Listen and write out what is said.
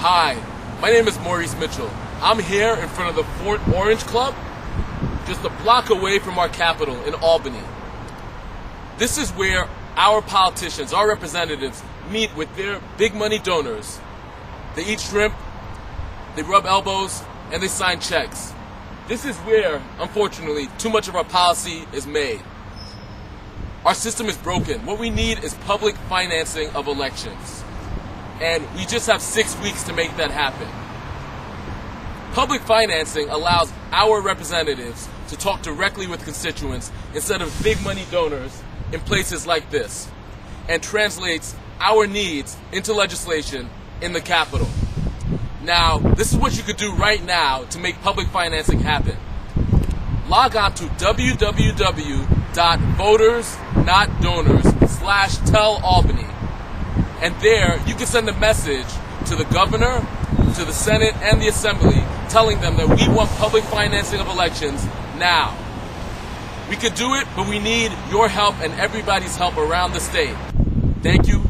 Hi, my name is Maurice Mitchell. I'm here in front of the Fort Orange Club, just a block away from our capital in Albany. This is where our politicians, our representatives, meet with their big money donors. They eat shrimp, they rub elbows, and they sign checks. This is where, unfortunately, too much of our policy is made. Our system is broken. What we need is public financing of elections. And we just have six weeks to make that happen. Public financing allows our representatives to talk directly with constituents instead of big money donors in places like this, and translates our needs into legislation in the capital. Now, this is what you could do right now to make public financing happen. Log on to www.votersnotdonors slash tell Albany. And there you can send a message to the governor, to the Senate, and the Assembly telling them that we want public financing of elections now. We could do it, but we need your help and everybody's help around the state. Thank you